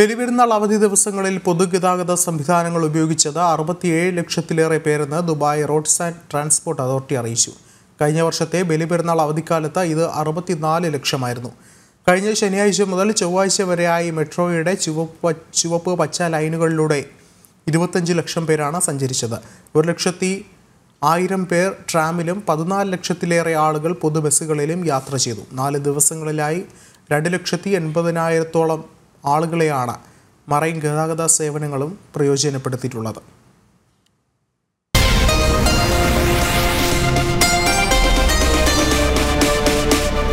ബലിപെരുന്നാൾ അവധി ദിവസങ്ങളിൽ പൊതുഗതാഗത സംവിധാനങ്ങൾ ഉപയോഗിച്ചത് അറുപത്തിയേഴ് ലക്ഷത്തിലേറെ പേരെന്ന് Dubai roads and transport authority അറിയിച്ചു. കഴിഞ്ഞ വർഷത്തെ ബലിപെരുന്നാൾ അവധിക്കാലത്ത് ഇത് അറുപത്തിനാല് ലക്ഷമായിരുന്നു. കഴിഞ്ഞ ശനിയാഴ്ച മുതൽ ചൊവ്വാഴ്ച വരെയായി മെട്രോയുടെ ചുവപ്പ് ചുവപ്പ് പച്ച ലൈനുകളിലൂടെ ഇരുപത്തഞ്ച് ലക്ഷം പേരാണ് സഞ്ചരിച്ചത്. ഒരു ലക്ഷത്തി ആയിരം പേർ ട്രാമിലും പതിനാല് ലക്ഷത്തിലേറെ ആളുകൾ പൊതുബസ്സുകളിലും യാത്ര ചെയ്തു. നാല് ദിവസങ്ങളിലായി രണ്ട് ലക്ഷത്തി എൺപതിനായിരത്തോളം ആളുകളെയാണ് മറൈൻ ഗതാഗത സേവനങ്ങളും പ്രയോജനപ്പെടുത്തിയിട്ടുള്ളത്.